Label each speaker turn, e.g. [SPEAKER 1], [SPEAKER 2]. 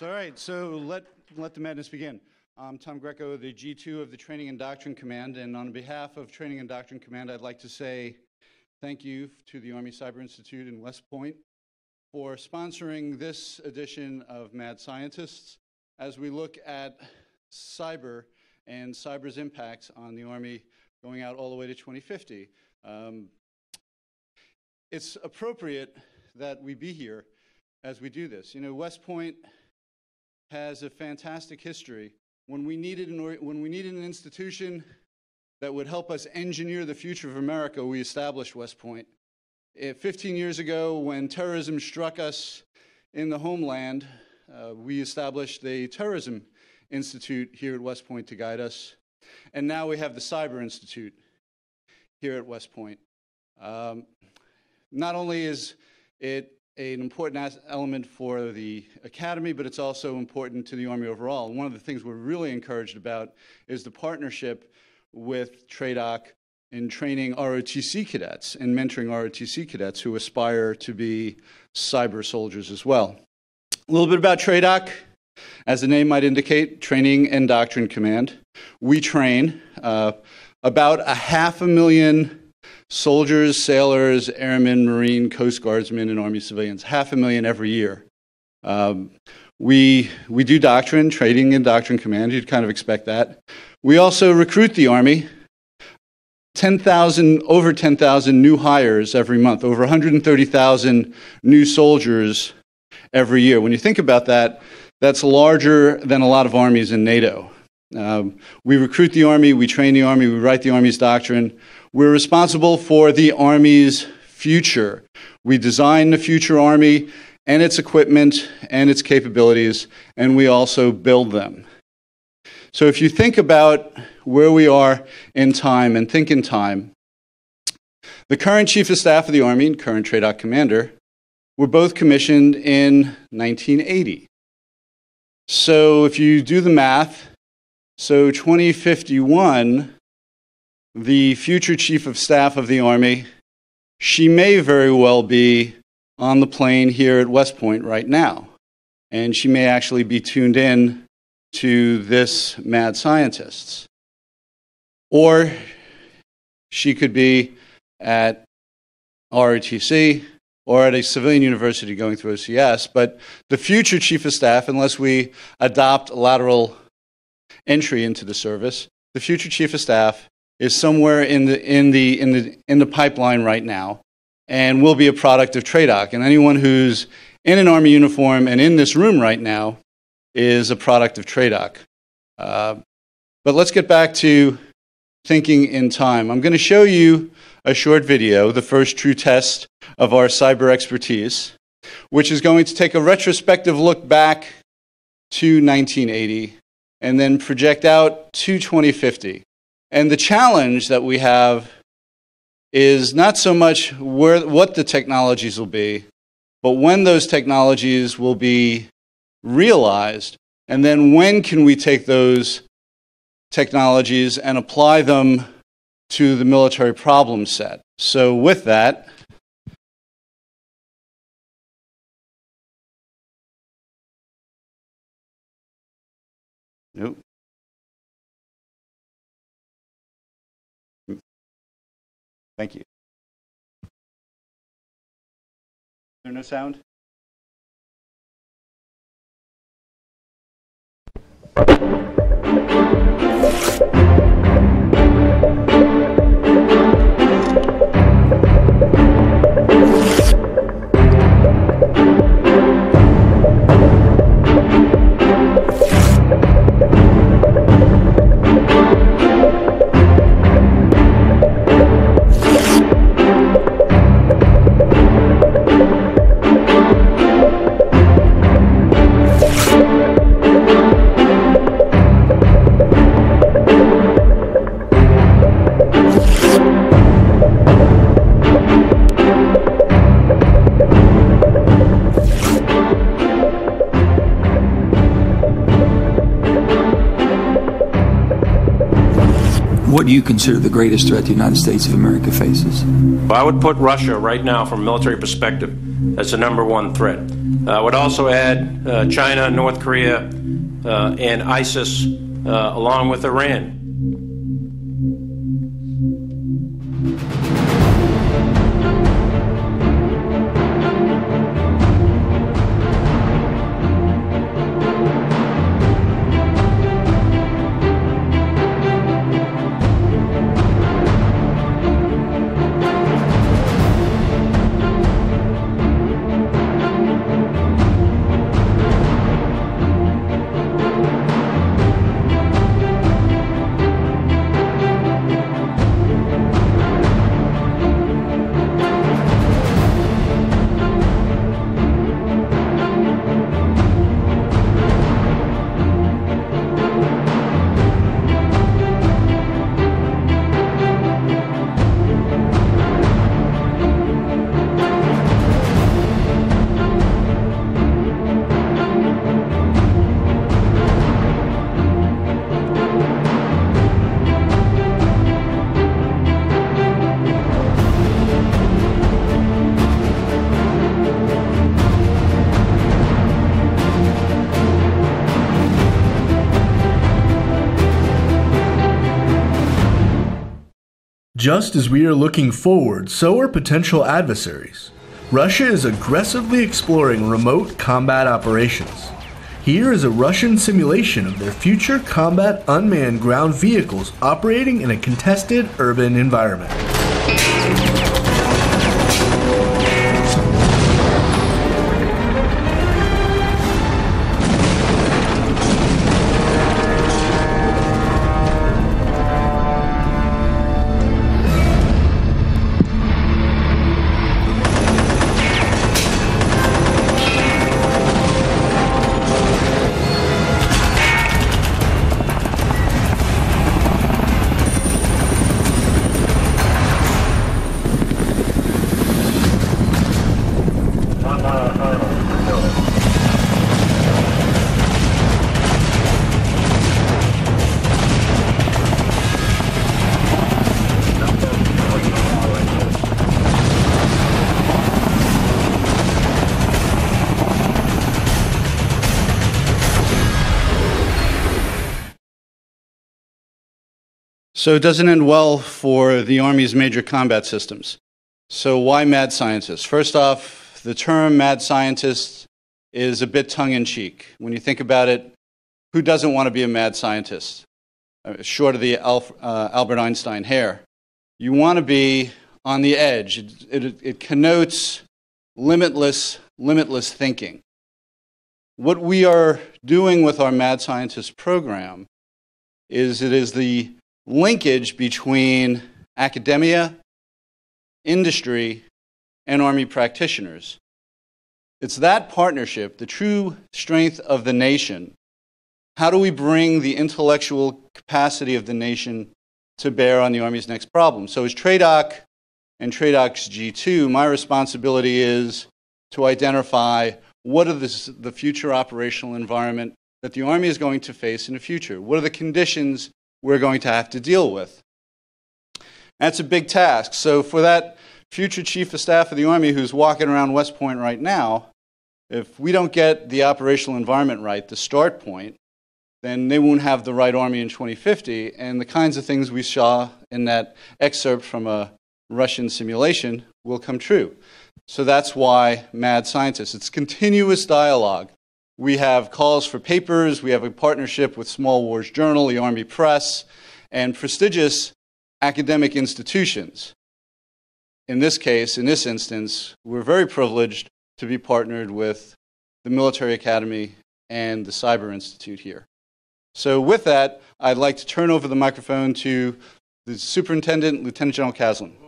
[SPEAKER 1] So, all right, so let, let the madness begin. I'm Tom Greco, the G2 of the Training and Doctrine Command, and on behalf of Training and Doctrine Command, I'd like to say thank you to the Army Cyber Institute in West Point for sponsoring this edition of Mad Scientists as we look at cyber and cyber's impacts on the Army going out all the way to 2050. Um, it's appropriate that we be here as we do this. You know, West Point has a fantastic history. When we needed an, when we needed an institution that would help us engineer the future of America, we established West Point. 15 years ago, when terrorism struck us in the homeland, uh, we established the Terrorism Institute here at West Point to guide us. And now we have the Cyber Institute here at West Point. Um, not only is it an important element for the academy, but it's also important to the Army overall. And one of the things we're really encouraged about is the partnership with TRADOC in training ROTC cadets and mentoring ROTC cadets who aspire to be cyber soldiers as well. A little bit about TRADOC. As the name might indicate, Training and Doctrine Command. We train uh, about a half a million soldiers, sailors, airmen, Marine, Coast Guardsmen, and Army civilians, half a million every year. Um, we, we do doctrine, training and doctrine command. You'd kind of expect that. We also recruit the Army. 10,000, over 10,000 new hires every month, over 130,000 new soldiers every year. When you think about that, that's larger than a lot of armies in NATO. Um, we recruit the Army, we train the Army, we write the Army's doctrine. We're responsible for the Army's future. We design the future Army and its equipment and its capabilities, and we also build them. So if you think about where we are in time and think in time, the current Chief of Staff of the Army and current TRADOC Commander were both commissioned in 1980. So if you do the math, so 2051 the future chief of staff of the Army, she may very well be on the Plain here at West Point right now. And she may actually be tuned in to this mad scientists. Or she could be at ROTC or at a civilian university going through OCS. But the future chief of staff, unless we adopt lateral entry into the service, the future chief of staff is somewhere in the, in the, in the, in the pipeline right now and will be a product of TRADOC. And anyone who's in an Army uniform and in this room right now is a product of TRADOC. Uh, but let's get back to thinking in time. I'm going to show you a short video, the first true test of our cyber expertise, which is going to take a retrospective look back to 1980 and then project out to 2050. And the challenge that we have is not so much where, what the technologies will be, but when those technologies will be realized, and then when can we take those technologies and apply them to the military problem set. So, with that, Nope. Thank you. Is there no sound?
[SPEAKER 2] What do you consider the greatest threat the United States of America faces?
[SPEAKER 3] I would put Russia right now, from a military perspective, as the number one threat. Uh, I would also add uh, China, North Korea, uh, and ISIS, uh, along with Iran.
[SPEAKER 4] Just as we are looking forward, so are potential adversaries. Russia is aggressively exploring remote combat operations. Here is a Russian simulation of their future combat unmanned ground vehicles operating in a contested urban environment.
[SPEAKER 1] So it doesn't end well for the Army's major combat systems. So why mad scientists? First off, the term mad scientist is a bit tongue in cheek. When you think about it, who doesn't want to be a mad scientist? Uh, short of the Alf, uh, Albert Einstein hair. You want to be on the edge. It, it, it connotes limitless, limitless thinking. What we are doing with our Mad Scientist program is it is the linkage between academia, industry, and Army practitioners. It's that partnership, the true strength of the nation. How do we bring the intellectual capacity of the nation to bear on the Army's next problem? So, as TRADOC and TRADOC's G2, my responsibility is to identify what are the, the future operational environment that the Army is going to face in the future. What are the conditions we're going to have to deal with. That's a big task. So, for that future Chief of Staff of the Army who's walking around West Point right now, if we don't get the operational environment right, the start point, then they won't have the right Army in 2050. And the kinds of things we saw in that excerpt from a Russian simulation will come true. So that's why mad scientists. It's continuous dialogue we have calls for papers. We have a partnership with Small Wars Journal, the Army Press, and prestigious academic institutions. In this case, in this instance, we're very privileged to be partnered with the Military Academy and the Cyber Institute here. So, with that, I'd like to turn over the microphone to the Superintendent, Lieutenant General Caslen.